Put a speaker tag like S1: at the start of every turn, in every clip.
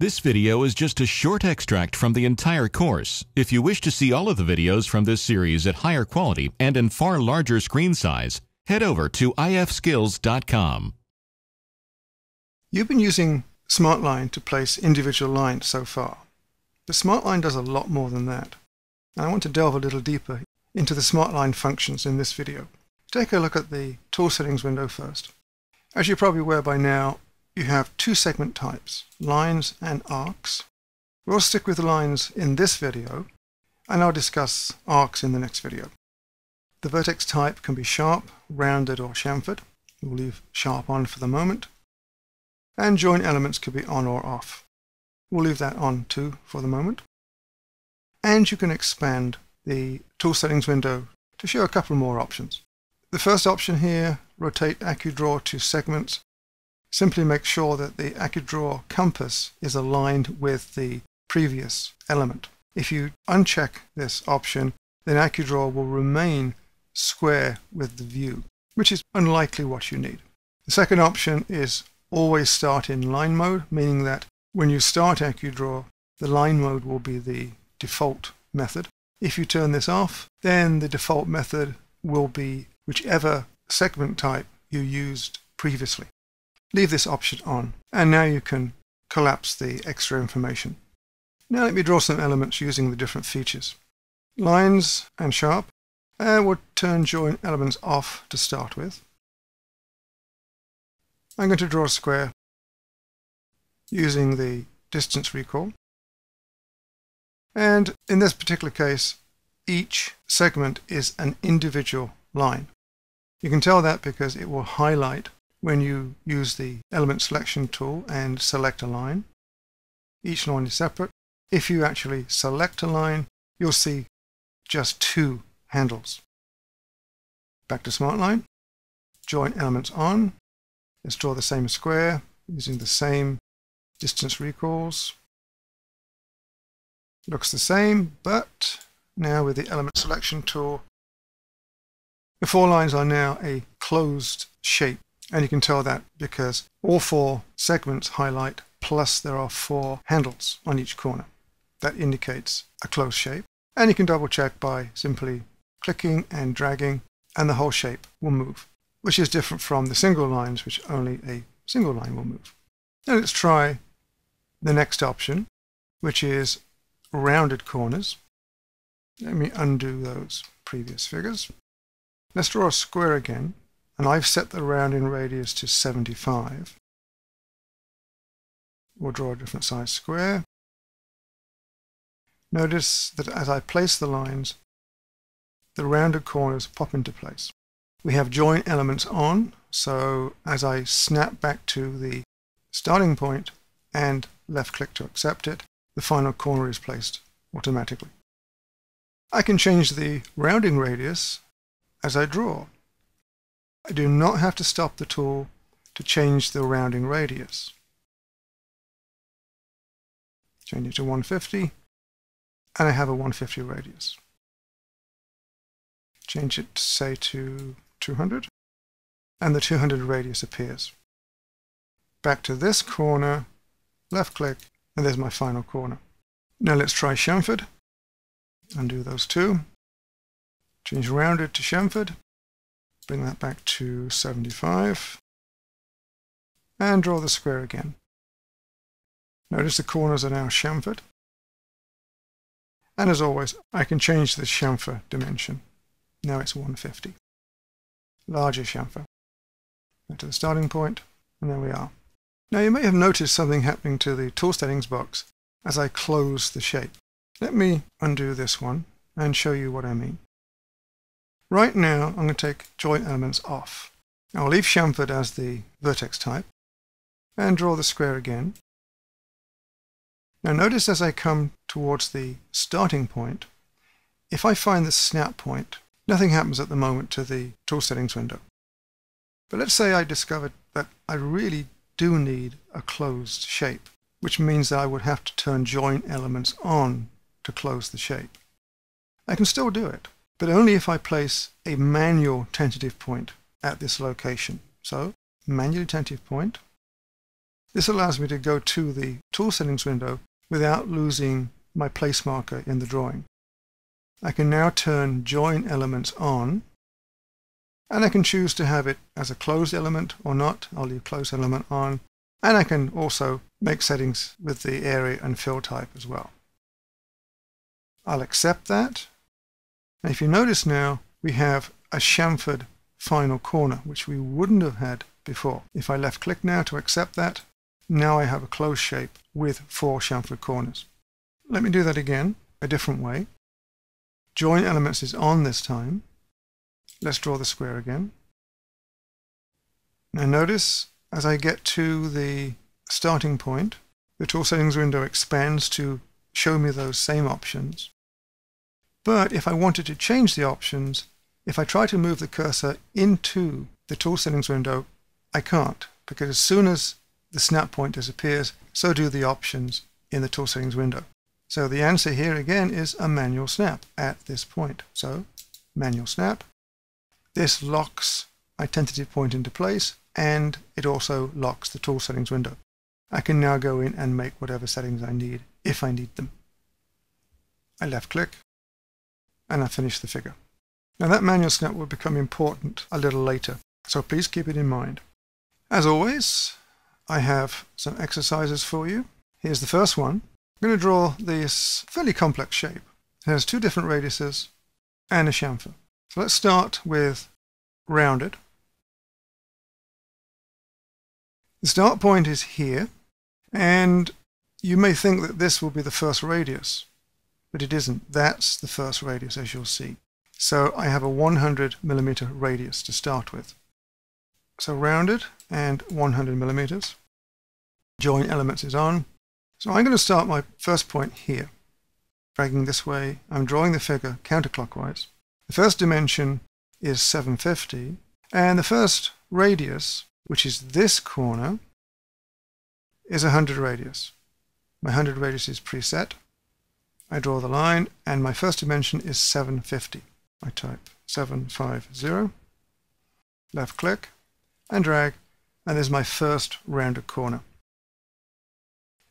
S1: This video is just a short extract from the entire course. If you wish to see all of the videos from this series at higher quality and in far larger screen size, head over to ifskills.com.
S2: You've been using SmartLine to place individual lines so far. The SmartLine does a lot more than that. And I want to delve a little deeper into the SmartLine functions in this video. Take a look at the Tool Settings window first. As you're probably aware by now, you have two segment types, lines and arcs. We'll stick with lines in this video, and I'll discuss arcs in the next video. The vertex type can be sharp, rounded, or chamfered. We'll leave sharp on for the moment. And join elements could be on or off. We'll leave that on too for the moment. And you can expand the Tool Settings window to show a couple more options. The first option here, rotate AccuDraw to segments, simply make sure that the AccuDraw compass is aligned with the previous element. If you uncheck this option, then AccuDraw will remain square with the view, which is unlikely what you need. The second option is always start in line mode, meaning that when you start AccuDraw, the line mode will be the default method. If you turn this off, then the default method will be whichever segment type you used previously. Leave this option on, and now you can collapse the extra information. Now let me draw some elements using the different features. Lines and sharp, and we'll turn join elements off to start with. I'm going to draw a square using the distance recall. And in this particular case, each segment is an individual line. You can tell that because it will highlight when you use the element selection tool and select a line. Each line is separate. If you actually select a line, you'll see just two handles. Back to SmartLine. Join elements on. Let's draw the same square using the same distance recalls. Looks the same, but now with the element selection tool, the four lines are now a closed shape. And you can tell that because all four segments highlight, plus there are four handles on each corner. That indicates a closed shape. And you can double check by simply clicking and dragging, and the whole shape will move, which is different from the single lines, which only a single line will move. Now let's try the next option, which is rounded corners. Let me undo those previous figures. Let's draw a square again and I've set the rounding radius to 75. We'll draw a different size square. Notice that as I place the lines, the rounded corners pop into place. We have join elements on, so as I snap back to the starting point and left click to accept it, the final corner is placed automatically. I can change the rounding radius as I draw. I do not have to stop the tool to change the rounding radius. Change it to 150, and I have a 150 radius. Change it, say, to 200, and the 200 radius appears. Back to this corner, left click, and there's my final corner. Now let's try chamfered. Undo those two. Change rounded to chamfered. Bring that back to 75. And draw the square again. Notice the corners are now chamfered. And as always, I can change the chamfer dimension. Now it's 150. Larger chamfer. To the starting point, and there we are. Now you may have noticed something happening to the tool settings box as I close the shape. Let me undo this one and show you what I mean. Right now, I'm going to take join elements off. I'll leave chamfered as the vertex type and draw the square again. Now notice as I come towards the starting point, if I find the snap point, nothing happens at the moment to the tool settings window. But let's say I discovered that I really do need a closed shape, which means that I would have to turn join elements on to close the shape. I can still do it but only if I place a manual tentative point at this location. So manual tentative point, This allows me to go to the tool settings window without losing my place marker in the drawing. I can now turn join elements on and I can choose to have it as a closed element or not. I'll leave closed element on and I can also make settings with the area and fill type as well. I'll accept that. And if you notice now, we have a chamfered final corner, which we wouldn't have had before. If I left click now to accept that, now I have a closed shape with four chamfered corners. Let me do that again, a different way. Join elements is on this time. Let's draw the square again. Now notice as I get to the starting point, the tool settings window expands to show me those same options. But if I wanted to change the options, if I try to move the cursor into the tool settings window, I can't, because as soon as the snap point disappears, so do the options in the tool settings window. So the answer here again is a manual snap at this point. So manual snap. This locks my tentative point into place and it also locks the tool settings window. I can now go in and make whatever settings I need if I need them. I left click and I finish the figure. Now that manual snap will become important a little later, so please keep it in mind. As always, I have some exercises for you. Here's the first one. I'm going to draw this fairly complex shape. It has two different radiuses and a chamfer. So let's start with rounded. The start point is here, and you may think that this will be the first radius, but it isn't. That's the first radius, as you'll see. So I have a 100 millimeter radius to start with. So rounded and 100 millimeters. Join elements is on. So I'm going to start my first point here. Dragging this way, I'm drawing the figure counterclockwise. The first dimension is 750, and the first radius which is this corner, is 100 radius. My 100 radius is preset. I draw the line, and my first dimension is 750. I type 750, left click, and drag, and there's my first rounded corner.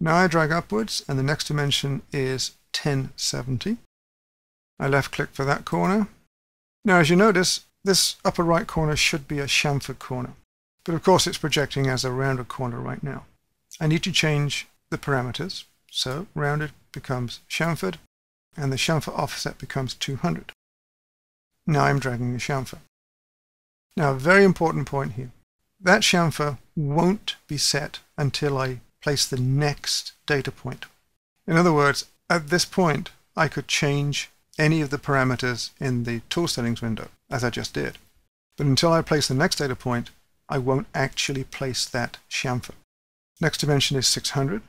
S2: Now I drag upwards, and the next dimension is 1070. I left click for that corner. Now as you notice, this upper right corner should be a chamfered corner. But of course it's projecting as a rounded corner right now. I need to change the parameters. So rounded becomes chamfered, and the chamfer offset becomes 200. Now I'm dragging the chamfer. Now a very important point here. That chamfer won't be set until I place the next data point. In other words, at this point, I could change any of the parameters in the tool settings window, as I just did. But until I place the next data point, I won't actually place that chamfer. Next dimension is 600.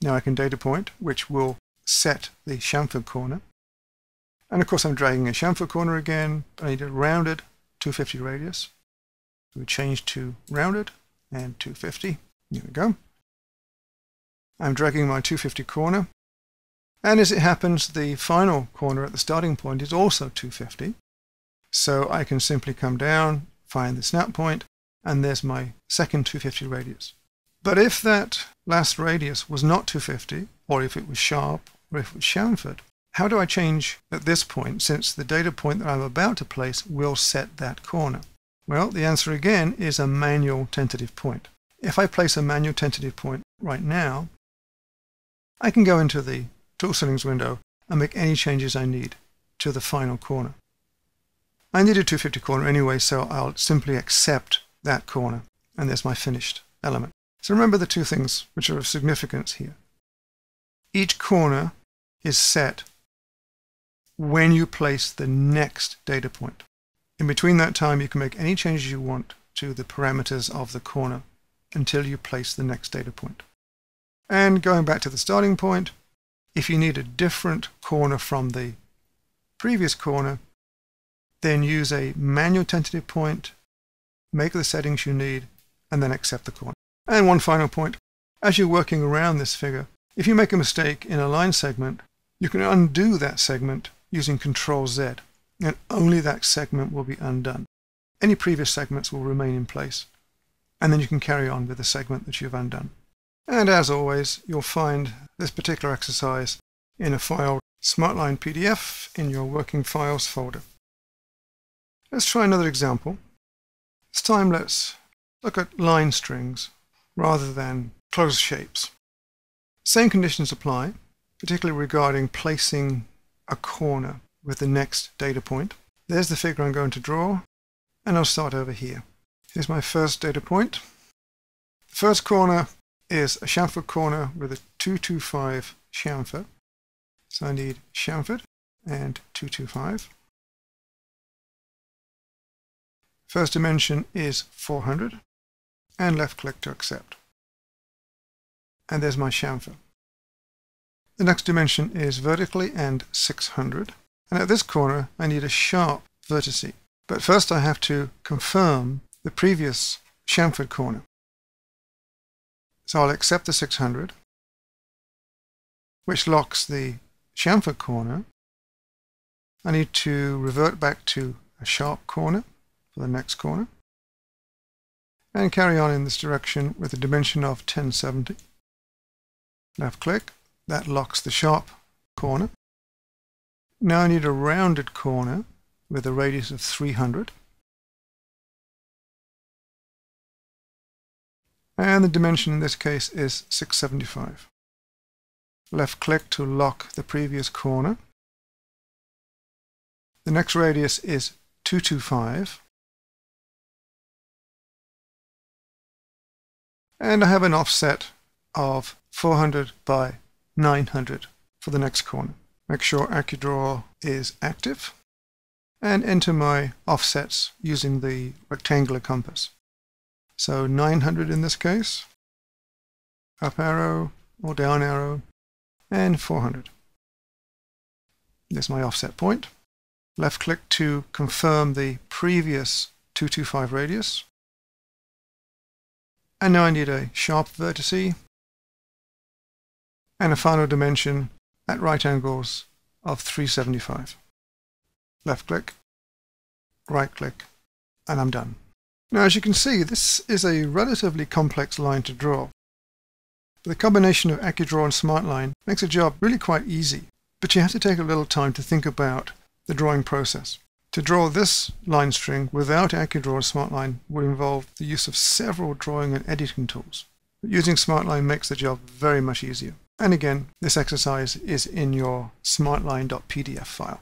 S2: Now I can data point, which will set the chamfer corner. And of course I'm dragging a chamfer corner again. I need a rounded 250 radius. So we change to rounded and 250. There we go. I'm dragging my 250 corner. And as it happens, the final corner at the starting point is also 250. So I can simply come down, find the snap point, and there's my second 250 radius. But if that last radius was not 250, or if it was sharp, or if it was chamfered, how do I change at this point since the data point that I'm about to place will set that corner? Well, the answer again is a manual tentative point. If I place a manual tentative point right now, I can go into the tool settings window and make any changes I need to the final corner. I need a 250 corner anyway, so I'll simply accept that corner. And there's my finished element. So remember the two things which are of significance here. Each corner is set when you place the next data point. In between that time, you can make any changes you want to the parameters of the corner until you place the next data point. And going back to the starting point, if you need a different corner from the previous corner, then use a manual tentative point make the settings you need, and then accept the corner. And one final point, as you're working around this figure, if you make a mistake in a line segment, you can undo that segment using Control Z, and only that segment will be undone. Any previous segments will remain in place. and then you can carry on with the segment that you've undone. And as always, you'll find this particular exercise in a file Smartline PDF in your Working Files folder. Let's try another example. This time let's look at line strings rather than closed shapes. Same conditions apply, particularly regarding placing a corner with the next data point. There's the figure I'm going to draw, and I'll start over here. Here's my first data point. The first corner is a chamfer corner with a 225 chamfer. So I need chamfered and 225. First dimension is 400 and left click to accept. And there's my chamfer. The next dimension is vertically and 600. And at this corner I need a sharp vertice. But first I have to confirm the previous chamfered corner. So I'll accept the 600, which locks the chamfer corner. I need to revert back to a sharp corner for the next corner and carry on in this direction with a dimension of 1070. Left click, that locks the sharp corner. Now I need a rounded corner with a radius of 300. And the dimension in this case is 675. Left click to lock the previous corner. The next radius is 225. And I have an offset of 400 by 900 for the next corner. Make sure AccuDraw is active and enter my offsets using the rectangular compass. So 900 in this case, up arrow or down arrow, and 400. There's my offset point. Left click to confirm the previous 225 radius. And now I need a sharp vertice and a final dimension at right angles of 375. Left click, right click, and I'm done. Now as you can see, this is a relatively complex line to draw. The combination of AccuDraw and SmartLine makes the job really quite easy, but you have to take a little time to think about the drawing process. To draw this line string without AccuDraw and SmartLine would involve the use of several drawing and editing tools. But using SmartLine makes the job very much easier. And again, this exercise is in your smartline.pdf file.